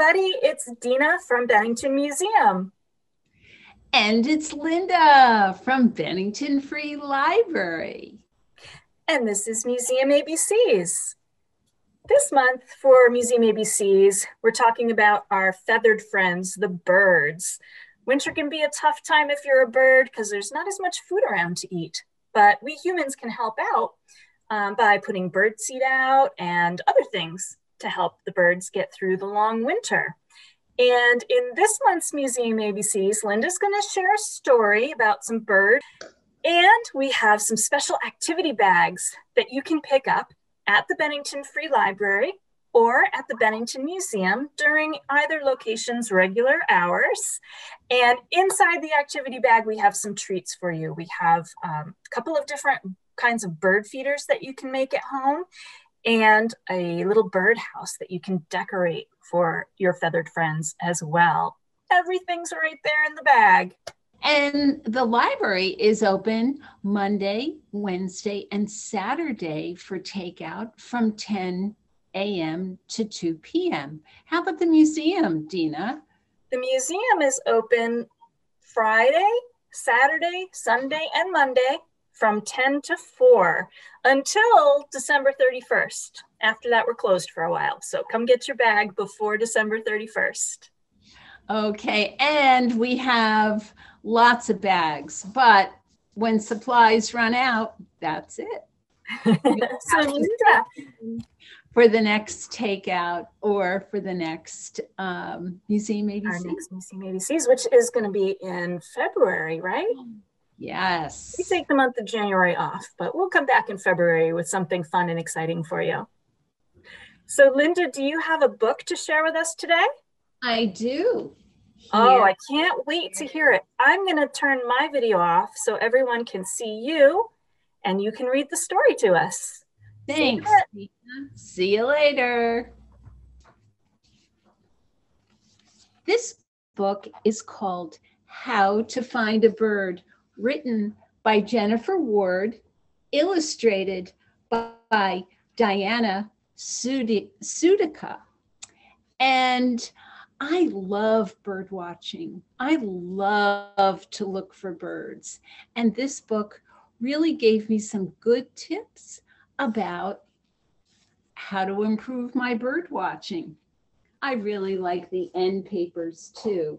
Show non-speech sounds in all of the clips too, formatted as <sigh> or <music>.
Everybody. It's Deana from Bennington Museum. And it's Linda from Bennington Free Library. And this is Museum ABCs. This month for Museum ABCs, we're talking about our feathered friends, the birds. Winter can be a tough time if you're a bird because there's not as much food around to eat, but we humans can help out um, by putting bird seed out and other things to help the birds get through the long winter. And in this month's Museum ABCs, Linda's going to share a story about some birds. And we have some special activity bags that you can pick up at the Bennington Free Library or at the Bennington Museum during either location's regular hours. And inside the activity bag, we have some treats for you. We have um, a couple of different kinds of bird feeders that you can make at home and a little birdhouse that you can decorate for your feathered friends as well. Everything's right there in the bag. And the library is open Monday, Wednesday, and Saturday for takeout from 10 a.m. to 2 p.m. How about the museum, Deana? The museum is open Friday, Saturday, Sunday, and Monday from 10 to 4 until December 31st. After that, we're closed for a while. So come get your bag before December 31st. Okay, and we have lots of bags, but when supplies run out, that's it. <laughs> so. For the next takeout or for the next um, museum ABC? Our next museum ABCs, which is going to be in February, right? Yes. We take the month of January off, but we'll come back in February with something fun and exciting for you. So, Linda, do you have a book to share with us today? I do. Oh, Here. Oh, I can't wait to hear it. I'm going to turn my video off so everyone can see you and you can read the story to us. Thanks. See you, see you later. This book is called How to Find a Bird written by Jennifer Ward, illustrated by Diana Sudyka. And I love bird watching. I love to look for birds. And this book really gave me some good tips about how to improve my bird watching. I really like the end papers too.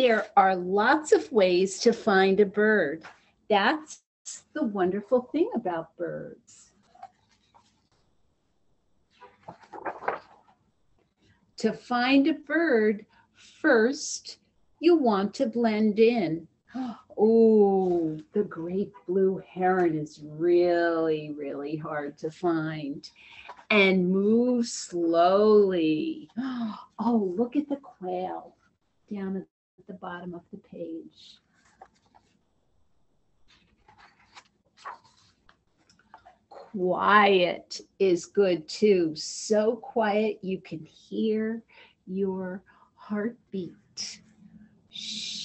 There are lots of ways to find a bird. That's the wonderful thing about birds. To find a bird, first you want to blend in. <gasps> Oh, the great blue heron is really, really hard to find. And move slowly. <gasps> Oh, look at the quail down at the bottom of the page. Quiet is good too. So quiet you can hear your heartbeat. Shh.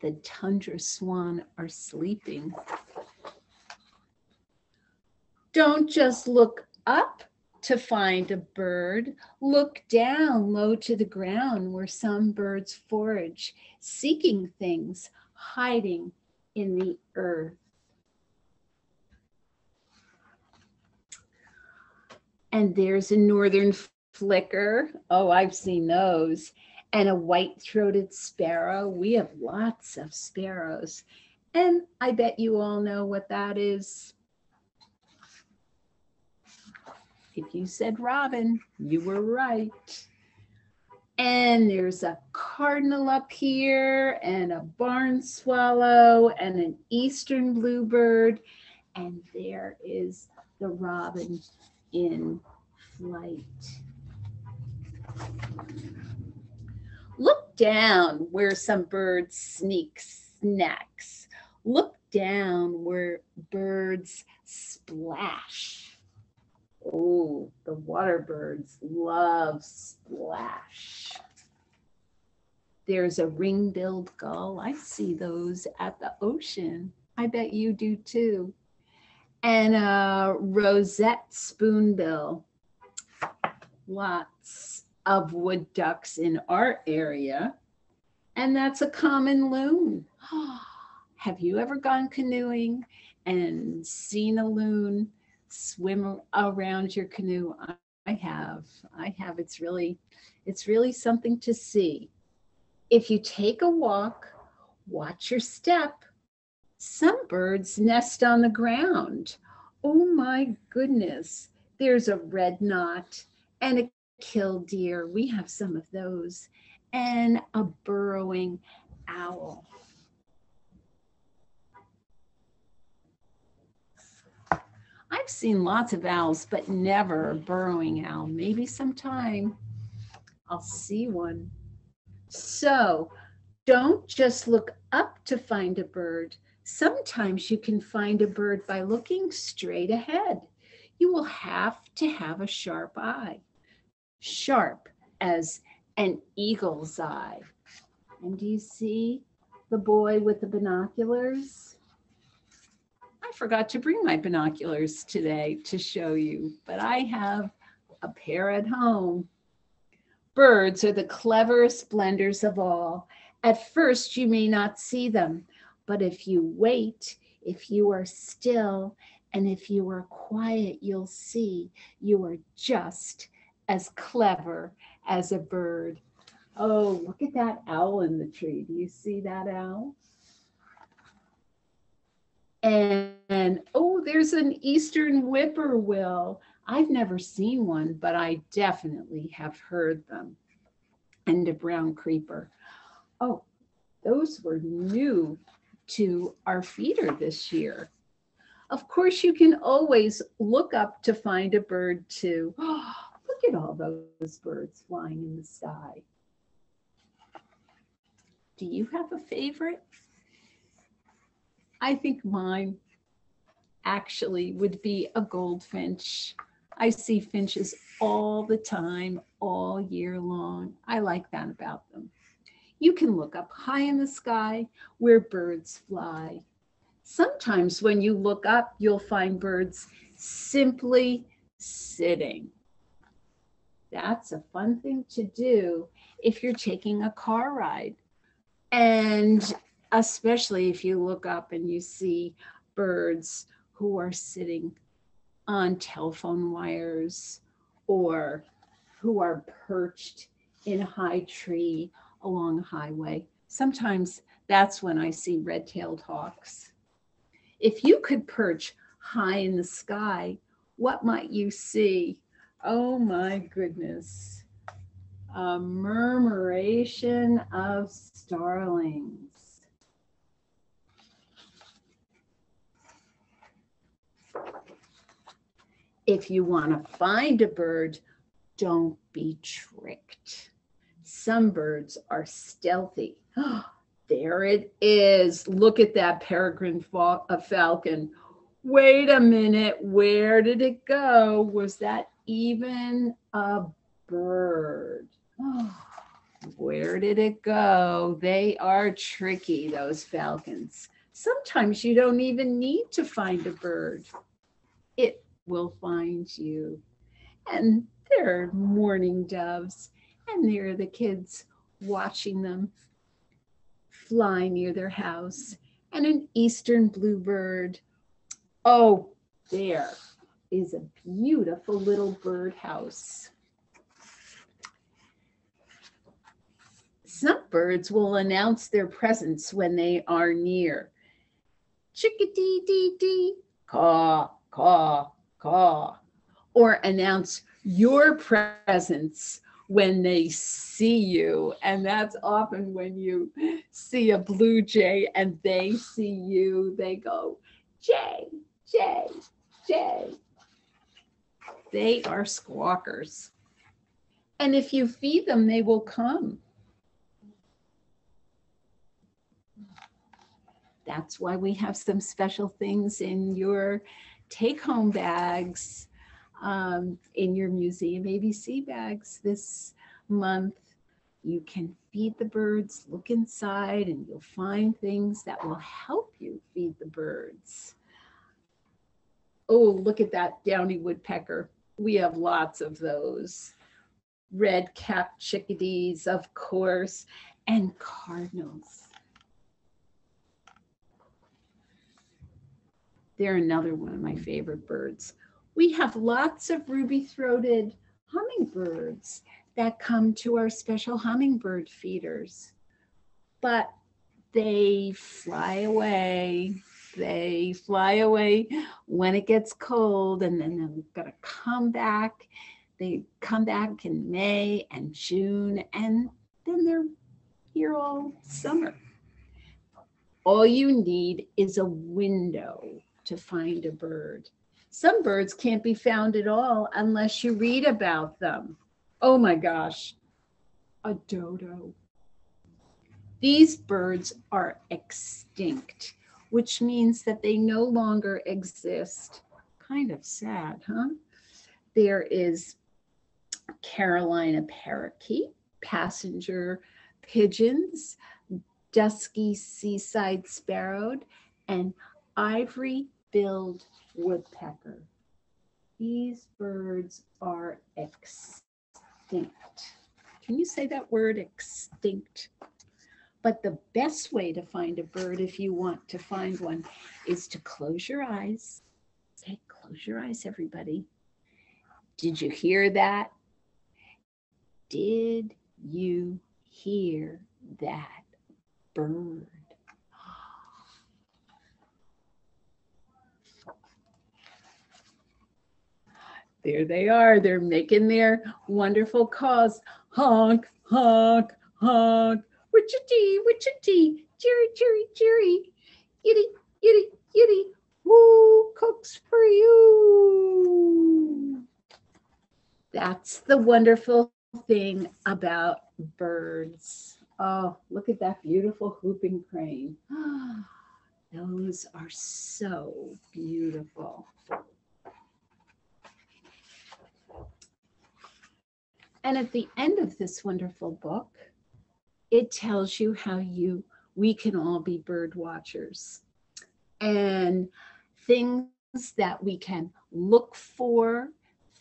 The tundra swan are sleeping. Don't just look up to find a bird, look down low to the ground where some birds forage, seeking things hiding in the earth. And there's a northern flicker. Oh, I've seen those. And a white throated sparrow. We have lots of sparrows. And I bet you all know what that is. If you said robin, you were right. And there's a cardinal up here, and a barn swallow, and an eastern bluebird. And there is the robin in flight. Look down where some birds sneak snacks. Look down where birds splash. Oh, the water birds love splash. There's a ring-billed gull. I see those at the ocean. I bet you do too. And a roseate spoonbill. Lots of wood ducks in our area. And that's a common loon. <gasps> Have you ever gone canoeing and seen a loon swim around your canoe? I have. I have. It's really, it's really something to see. If you take a walk, watch your step. Some birds nest on the ground. Oh my goodness. There's a red knot and a killdeer. We have some of those. And a burrowing owl. Seen lots of owls, but never a burrowing owl. Maybe sometime I'll see one. So don't just look up to find a bird. Sometimes you can find a bird by looking straight ahead. You will have to have a sharp eye, sharp as an eagle's eye. And do you see the boy with the binoculars? I forgot to bring my binoculars today to show you, but I have a pair at home. Birds are the cleverest blenders of all. At first, you may not see them, but if you wait, if you are still, and if you are quiet, you'll see you are just as clever as a bird. Oh, look at that owl in the tree. Do you see that owl? And, oh, there's an eastern whippoorwill. I've never seen one, but I definitely have heard them. And a brown creeper. Oh, those were new to our feeder this year. Of course, you can always look up to find a bird too. Oh, <gasps> look at all those birds flying in the sky. Do you have a favorite? I think mine actually would be a goldfinch. I see finches all the time, all year long. I like that about them. You can look up high in the sky where birds fly. Sometimes when you look up, you'll find birds simply sitting. That's a fun thing to do if you're taking a car ride. And especially if you look up and you see birds who are sitting on telephone wires or who are perched in a high tree along a highway. Sometimes that's when I see red-tailed hawks. If you could perch high in the sky, what might you see? Oh my goodness. A murmuration of starlings. If you want to find a bird, don't be tricked. Some birds are stealthy. <gasps> there it is. Look at that peregrine falcon. Wait a minute, where did it go? Was that even a bird? <gasps> Where did it go? They are tricky, those falcons. Sometimes you don't even need to find a bird. It will find you. And there are mourning doves, and there are the kids watching them fly near their house, and an eastern bluebird. Oh, there is a beautiful little birdhouse. Some birds will announce their presence when they are near. Chickadee dee dee, caw, caw, caw, or announce your presence when they see you. And that's often when you see a blue jay and they see you, they go, Jay, Jay, Jay. They are squawkers. And if you feed them, they will come. That's why we have some special things in your take home bags um, in your museum ABC bags this month. You can feed the birds, look inside, and you'll find things that will help you feed the birds. Oh, look at that downy woodpecker. We have lots of those. Red capped chickadees, of course, and cardinals. They're another one of my favorite birds. We have lots of ruby throated hummingbirds that come to our special hummingbird feeders, but they fly away. They fly away when it gets cold, and then they're gonna come back. They come back in May and June, and then they're here all summer. All you need is a window to find a bird. Some birds can't be found at all unless you read about them. Oh my gosh, a dodo. These birds are extinct, which means that they no longer exist. Kind of sad, huh? There is Carolina parakeet, passenger pigeons, dusky seaside sparrow, and ivory billed woodpecker. These birds are extinct. Can you say that word extinct? But the best way to find a bird, if you want to find one, is to close your eyes. Okay, close your eyes, everybody. Did you hear that? Did you hear that bird? There they are. They're making their wonderful calls. Honk, honk, honk. Witchetty, witchetty, jerry, jerry, jerry. Yitty, yitty, yitty. Woo, cooks for you. That's the wonderful thing about birds. Oh, look at that beautiful whooping crane. <gasps> Those are so beautiful. And at the end of this wonderful book, it tells you how you we can all be bird watchers and things that we can look for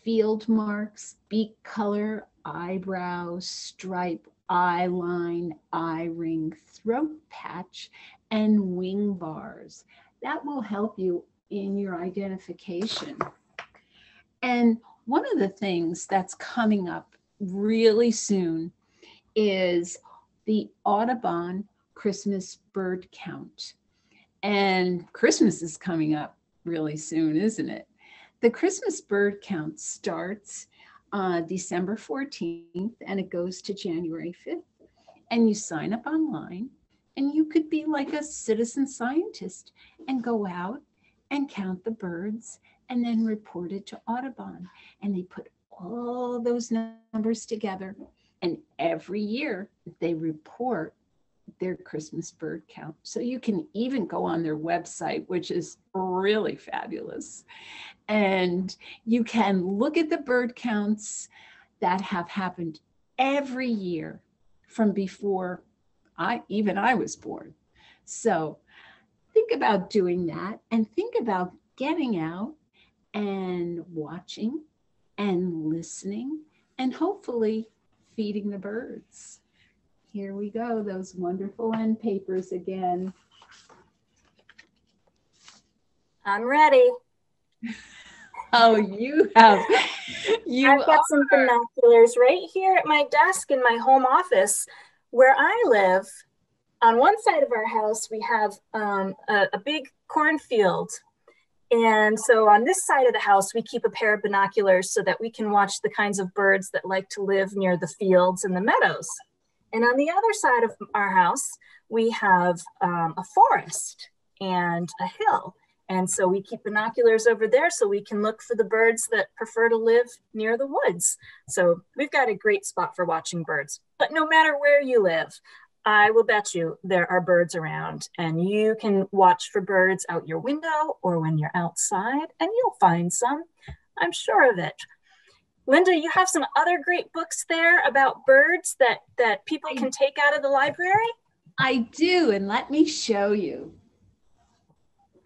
field marks, beak color, eyebrow, stripe, eye line, eye ring, throat patch, and wing bars. That will help you in your identification. And one of the things that's coming up really soon is the Audubon Christmas bird count. And Christmas is coming up really soon, isn't it? The Christmas bird count starts uh, December 14th and it goes to January 5th. And you sign up online and you could be like a citizen scientist and go out and count the birds and then report it to Audubon. And they put all those numbers together. And every year they report their Christmas bird count. So you can even go on their website, which is really fabulous. And you can look at the bird counts that have happened every year from before I even I was born. So think about doing that and think about getting out and watching and listening and hopefully feeding the birds. Here we go, those wonderful end papers again. I'm ready. <laughs> Oh, you have. You I've got are. some binoculars right here at my desk in my home office where I live. On one side of our house, we have um, a, a big cornfield and so on this side of the house, we keep a pair of binoculars so that we can watch the kinds of birds that like to live near the fields and the meadows. And on the other side of our house, we have um, a forest and a hill. And so we keep binoculars over there so we can look for the birds that prefer to live near the woods. So we've got a great spot for watching birds. But no matter where you live, I will bet you there are birds around and you can watch for birds out your window or when you're outside and you'll find some. I'm sure of it. Linda, you have some other great books there about birds that, that people can take out of the library? I do, and let me show you.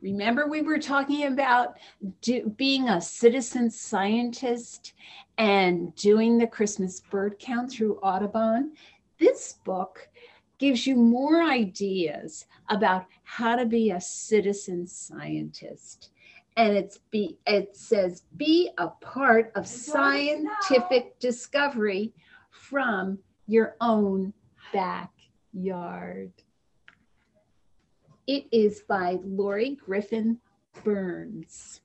Remember, we were talking about do, being a citizen scientist and doing the Christmas bird count through Audubon. This book gives you more ideas about how to be a citizen scientist. And it's be it says be a part of scientific discovery from your own backyard. It is by Loree Griffin Burns.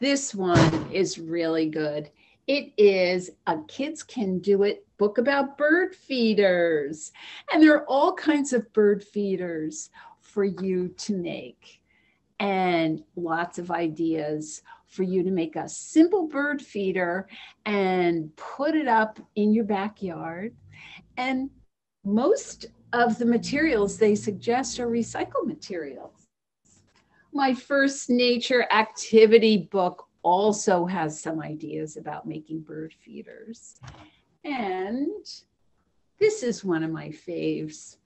This one is really good. It is a Kids Can Do It book about bird feeders. And there are all kinds of bird feeders for you to make, and lots of ideas for you to make a simple bird feeder and put it up in your backyard. And most of the materials they suggest are recycled materials. My first nature activity book also has some ideas about making bird feeders. And this is one of my faves.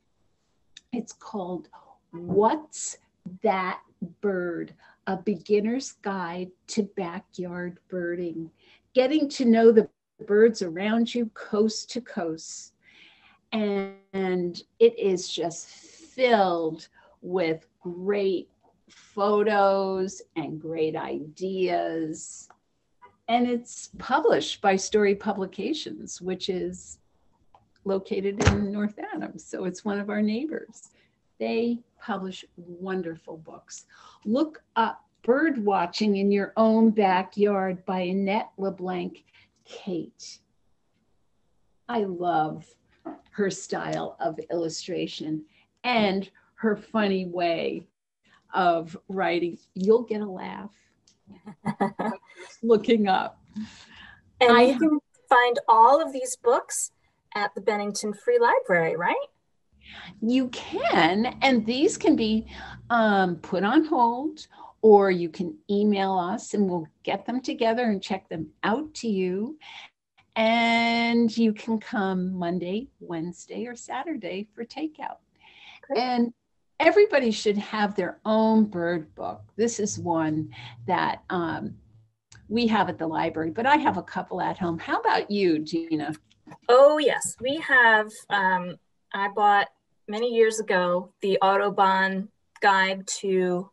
It's called What's That Bird? A Beginner's Guide to Backyard Birding. Getting to know the birds around you coast to coast and it is just filled with great photos and great ideas. And it's published by Storey Publications, which is located in North Adams. So it's one of our neighbors. They publish wonderful books. Look up Bird Watching in Your Own Backyard by Annette LeBlanc Cate. I love her style of illustration and her funny way of writing. You'll get a laugh <laughs> looking up. And I, you can find all of these books at the Bennington Free Library, right? You can, and these can be um, put on hold, or you can email us and we'll get them together and check them out to you. And you can come Monday, Wednesday, or Saturday for takeout. Great. And everybody should have their own bird book. This is one that um, we have at the library, but I have a couple at home. How about you, Deana? Oh, yes. We have, um, I bought many years ago the Audubon Guide to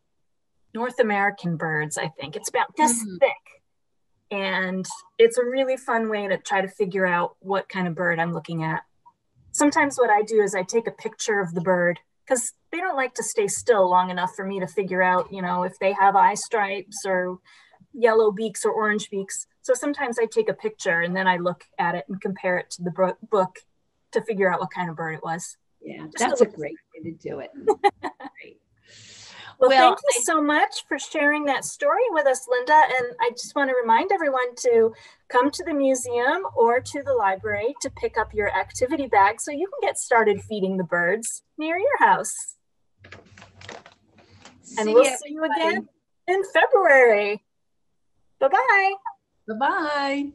North American Birds, I think. It's about this mm-hmm. thick. And it's a really fun way to try to figure out what kind of bird I'm looking at. Sometimes what I do is I take a picture of the bird because they don't like to stay still long enough for me to figure out, you know, if they have eye stripes or yellow beaks or orange beaks. So sometimes I take a picture and then I look at it and compare it to the book to figure out what kind of bird it was. Yeah, Just that's a, a great way to do it. <laughs> Well, well thank you so much for sharing that story with us, Linda. And I just want to remind everyone to come to the museum or to the library to pick up your activity bag so you can get started feeding the birds near your house. And we'll see you again in February. Bye bye. Bye bye.